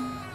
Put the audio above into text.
you